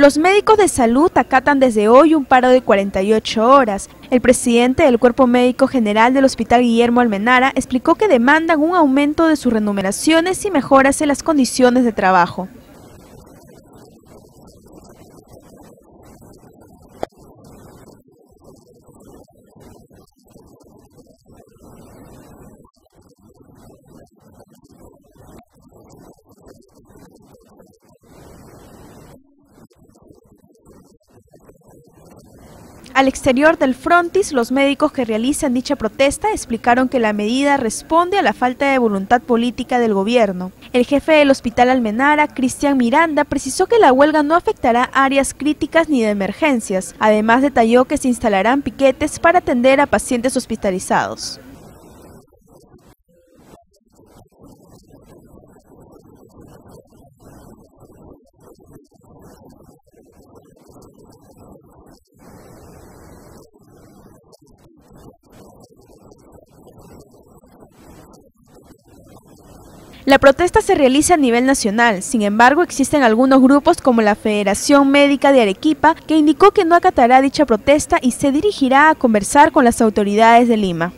Los médicos de salud acatan desde hoy un paro de 48 horas. El presidente del Cuerpo Médico General del Hospital Guillermo Almenara explicó que demandan un aumento de sus remuneraciones y mejoras en las condiciones de trabajo. Al exterior del frontis, los médicos que realizan dicha protesta explicaron que la medida responde a la falta de voluntad política del gobierno. El jefe del Hospital Almenara, Cristian Miranda, precisó que la huelga no afectará áreas críticas ni de emergencias. Además detalló que se instalarán piquetes para atender a pacientes hospitalizados. La protesta se realiza a nivel nacional, sin embargo existen algunos grupos como la Federación Médica de Arequipa que indicó que no acatará dicha protesta y se dirigirá a conversar con las autoridades de Lima.